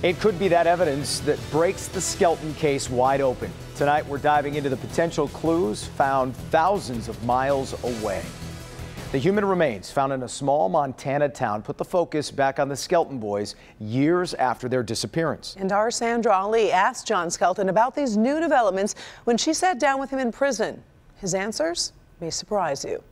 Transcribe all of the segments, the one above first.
It could be that evidence that breaks the Skelton case wide open. Tonight, we're diving into the potential clues found thousands of miles away. The human remains found in a small Montana town put the focus back on the Skelton boys years after their disappearance. And our Sandra Ali asked John Skelton about these new developments when she sat down with him in prison. His answers may surprise you.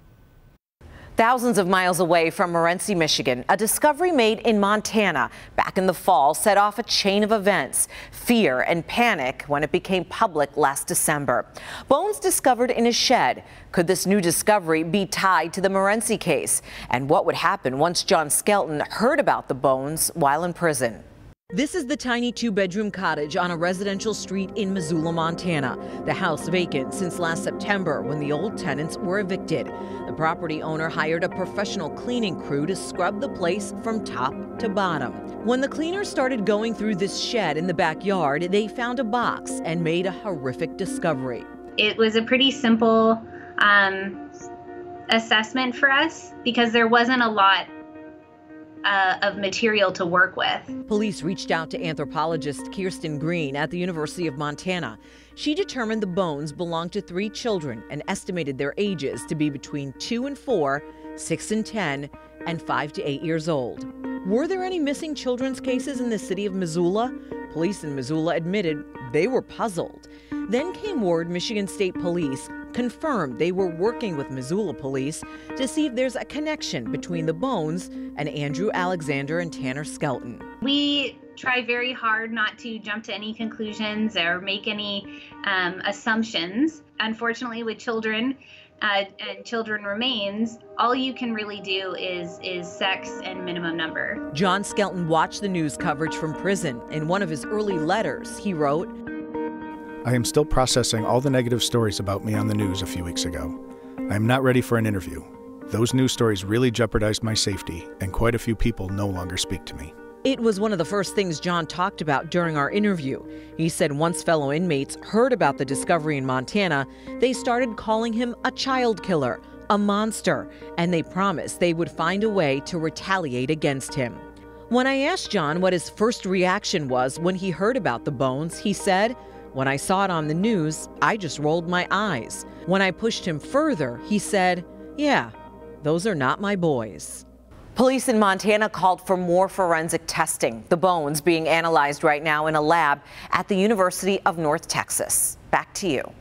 Thousands of miles away from Morenci, Michigan, a discovery made in Montana back in the fall set off a chain of events, fear and panic when it became public last December. Bones discovered in a shed. Could this new discovery be tied to the Morenci case? And what would happen once John Skelton heard about the bones while in prison? This is the tiny two bedroom cottage on a residential street in Missoula, Montana. The house vacant since last September when the old tenants were evicted. The property owner hired a professional cleaning crew to scrub the place from top to bottom. When the cleaners started going through this shed in the backyard, they found a box and made a horrific discovery. It was a pretty simple um, assessment for us because there wasn't a lot uh, of material to work with. Police reached out to anthropologist Kirsten Green at the University of Montana. She determined the bones belonged to three children and estimated their ages to be between two and four, six and 10, and five to eight years old. Were there any missing children's cases in the city of Missoula? Police in Missoula admitted they were puzzled. Then came word Michigan State Police confirmed they were working with Missoula police to see if there's a connection between the bones and Andrew Alexander and Tanner Skelton. We try very hard not to jump to any conclusions or make any um, assumptions. Unfortunately, with children, uh, and children remains, all you can really do is is sex and minimum number. John Skelton watched the news coverage from prison. In one of his early letters, he wrote, I am still processing all the negative stories about me on the news a few weeks ago. I am not ready for an interview. Those news stories really jeopardized my safety, and quite a few people no longer speak to me. It was one of the first things John talked about during our interview. He said once fellow inmates heard about the discovery in Montana, they started calling him a child killer, a monster, and they promised they would find a way to retaliate against him. When I asked John what his first reaction was when he heard about the bones, he said, when I saw it on the news, I just rolled my eyes. When I pushed him further, he said, Yeah, those are not my boys. Police in Montana called for more forensic testing, the bones being analyzed right now in a lab at the University of North Texas. Back to you.